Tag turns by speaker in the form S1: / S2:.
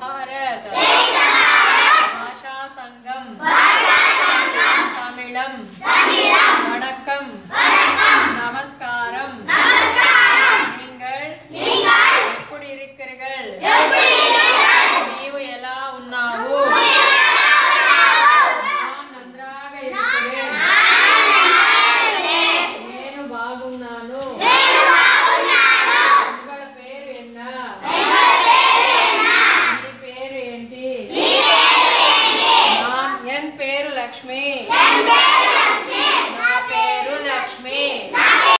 S1: भारत। भाषा सङ्गम् तमिळं वडकं Lakshmi.